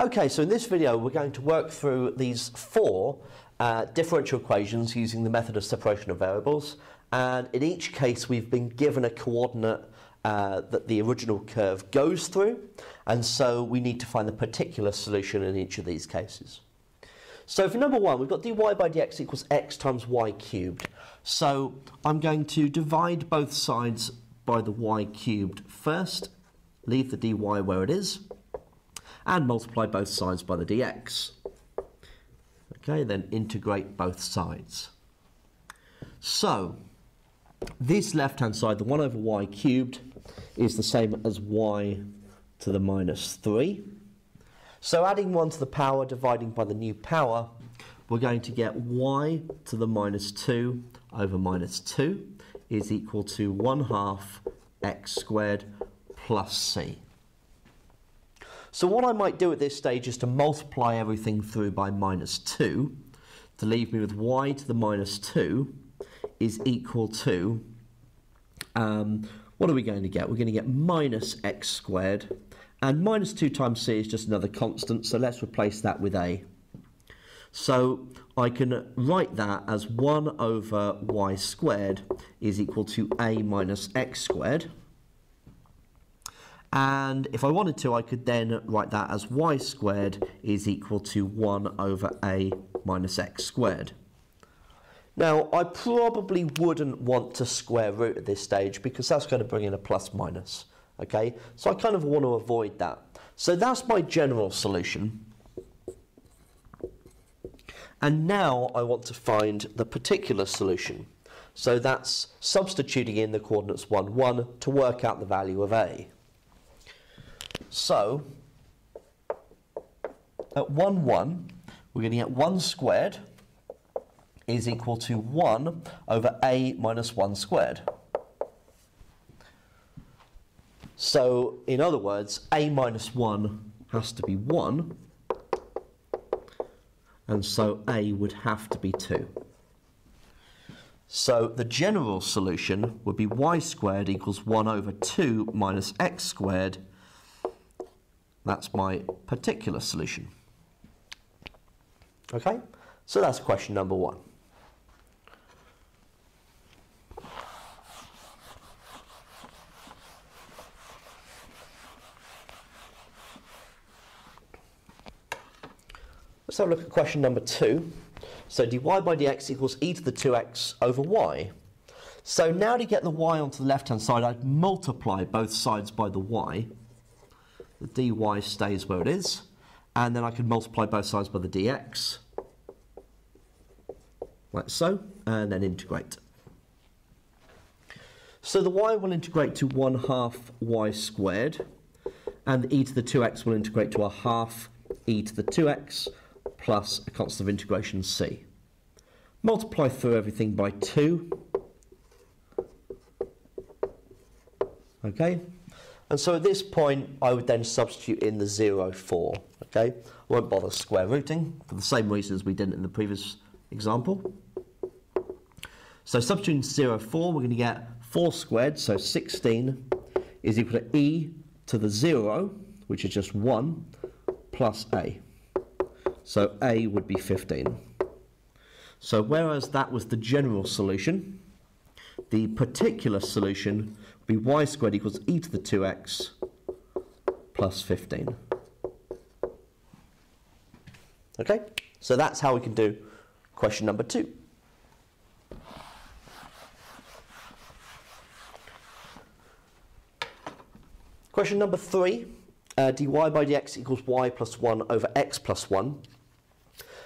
Okay, so in this video we're going to work through these four uh, differential equations using the method of separation of variables and in each case we've been given a coordinate uh, that the original curve goes through and so we need to find the particular solution in each of these cases. So for number one we've got dy by dx equals x times y cubed. So I'm going to divide both sides by the y cubed first, leave the dy where it is and multiply both sides by the dx. Okay, then integrate both sides. So, this left-hand side, the 1 over y cubed, is the same as y to the minus 3. So adding 1 to the power, dividing by the new power, we're going to get y to the minus 2 over minus 2 is equal to 1 half x squared plus c. So what I might do at this stage is to multiply everything through by minus 2 to leave me with y to the minus 2 is equal to, um, what are we going to get? We're going to get minus x squared, and minus 2 times c is just another constant, so let's replace that with a. So I can write that as 1 over y squared is equal to a minus x squared. And if I wanted to, I could then write that as y squared is equal to 1 over a minus x squared. Now, I probably wouldn't want to square root at this stage because that's going to bring in a plus minus. Okay, so I kind of want to avoid that. So that's my general solution. And now I want to find the particular solution. So that's substituting in the coordinates 1, 1 to work out the value of a. So, at 1, 1, we're going to get 1 squared is equal to 1 over a minus 1 squared. So, in other words, a minus 1 has to be 1, and so a would have to be 2. So the general solution would be y squared equals 1 over 2 minus x squared that's my particular solution. Okay, so that's question number one. Let's have a look at question number two. So dy by dx equals e to the 2x over y. So now to get the y onto the left-hand side, I'd multiply both sides by the y the dy stays where it is, and then I can multiply both sides by the dx, like so, and then integrate. So the y will integrate to 1 half y squared, and the e to the 2x will integrate to a half e to the 2x plus a constant of integration c. Multiply through everything by 2. Okay, and so at this point, I would then substitute in the 0, 4. Okay, I won't bother square rooting for the same reasons we did in the previous example. So substituting 0, 4, we're going to get 4 squared, so 16 is equal to e to the 0, which is just 1, plus a. So a would be 15. So whereas that was the general solution, the particular solution be y squared equals e to the 2x plus 15. Okay, so that's how we can do question number two. Question number three, uh, dy by dx equals y plus 1 over x plus 1.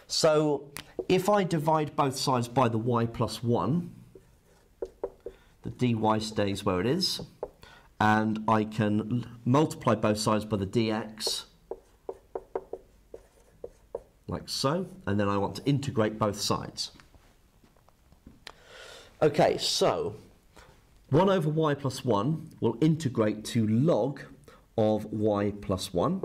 So if I divide both sides by the y plus 1, the dy stays where it is, and I can multiply both sides by the dx, like so, and then I want to integrate both sides. Okay, so 1 over y plus 1 will integrate to log of y plus 1.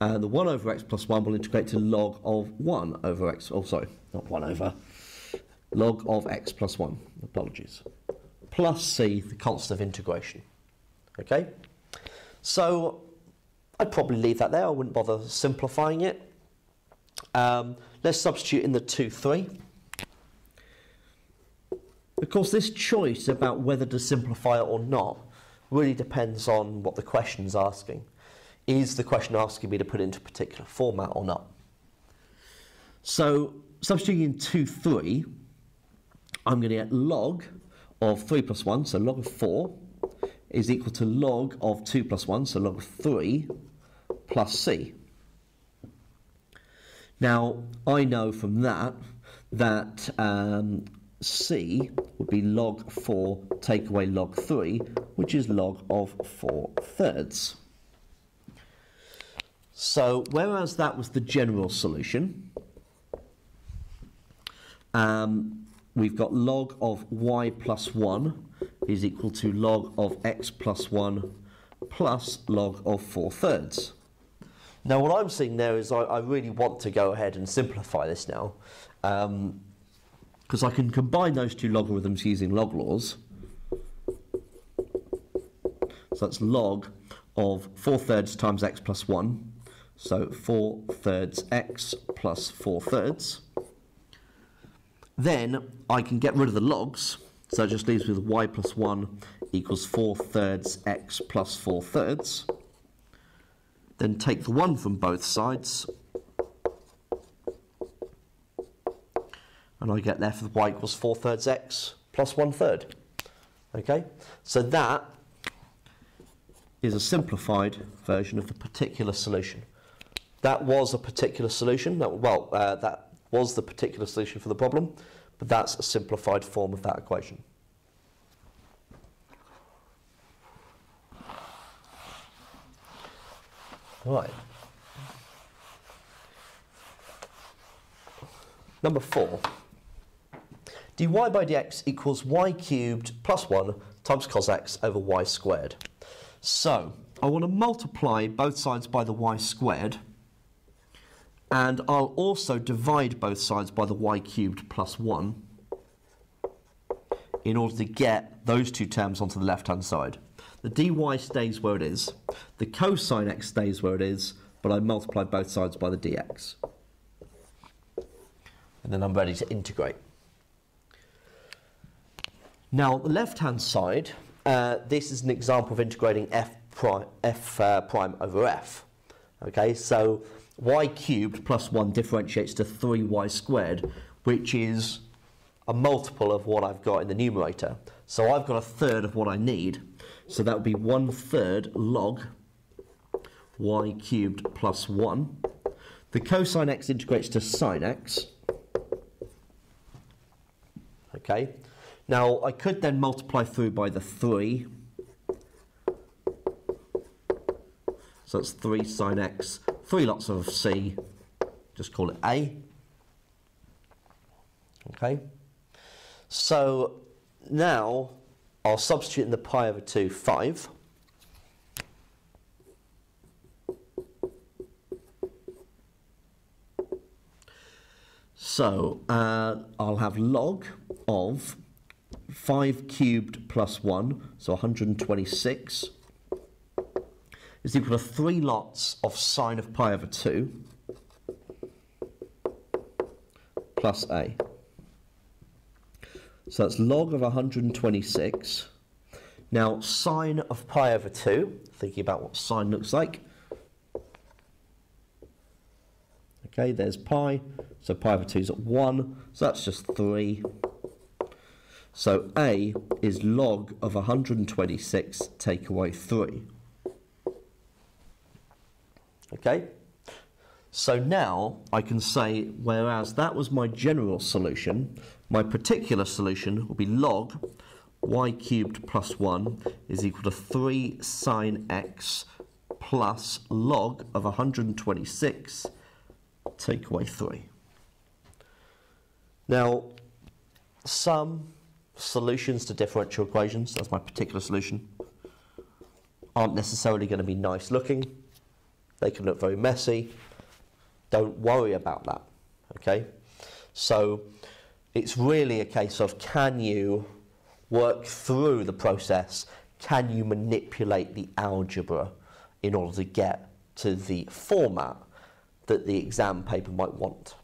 And the 1 over x plus 1 will integrate to log of 1 over x. Oh, sorry, not 1 over log of x plus 1, apologies, plus c, the constant of integration. Okay? So I'd probably leave that there. I wouldn't bother simplifying it. Um, let's substitute in the 2, 3. Of course, this choice about whether to simplify it or not really depends on what the question's asking. Is the question asking me to put it into a particular format or not? So, substituting in 2, 3, I'm going to get log of 3 plus 1, so log of 4, is equal to log of 2 plus 1, so log of 3, plus c. Now, I know from that that um, c would be log 4 take away log 3, which is log of 4 thirds. So, whereas that was the general solution, um, we've got log of y plus 1 is equal to log of x plus 1 plus log of 4 thirds. Now what I'm seeing there is I, I really want to go ahead and simplify this now because um, I can combine those two logarithms using log laws. So that's log of 4 thirds times x plus 1. So 4 thirds x plus 4 thirds. Then I can get rid of the logs. So it just leaves with y plus 1 equals 4 thirds x plus 4 thirds. Then take the 1 from both sides. And I get therefore y equals 4 thirds x plus 1 third. Okay, so that is a simplified version of the particular solution. That was a particular solution. That, well, uh, that was the particular solution for the problem, but that's a simplified form of that equation. Right. Number four. dy by dx equals y cubed plus 1 times cos x over y squared. So, I want to multiply both sides by the y squared, and I'll also divide both sides by the y cubed plus 1 in order to get those two terms onto the left-hand side. The dy stays where it is. The cosine x stays where it is, but I multiply both sides by the dx. And then I'm ready to integrate. Now, the left-hand side, uh, this is an example of integrating f prime, f, uh, prime over f. Okay, so y cubed plus 1 differentiates to 3y squared, which is a multiple of what I've got in the numerator. So I've got a third of what I need. So that would be 1 third log y cubed plus 1. The cosine x integrates to sine x. Okay. Now, I could then multiply through by the 3. So that's 3 sine x, 3 lots of c, just call it a. Okay. So now I'll substitute in the pi over 2 5. So uh, I'll have log of 5 cubed plus 1, so 126, is equal to 3 lots of sine of pi over 2 plus a. So that's log of 126. Now, sine of pi over 2, thinking about what sine looks like. Okay, there's pi, so pi over 2 is at 1, so that's just 3. So a is log of 126 take away 3. Okay, so now I can say, whereas that was my general solution, my particular solution will be log y cubed plus 1 is equal to 3 sine x plus log of 126 take away 3. Now, some solutions to differential equations, that's my particular solution, aren't necessarily going to be nice looking. They can look very messy. Don't worry about that, okay? So it's really a case of can you work through the process? Can you manipulate the algebra in order to get to the format that the exam paper might want.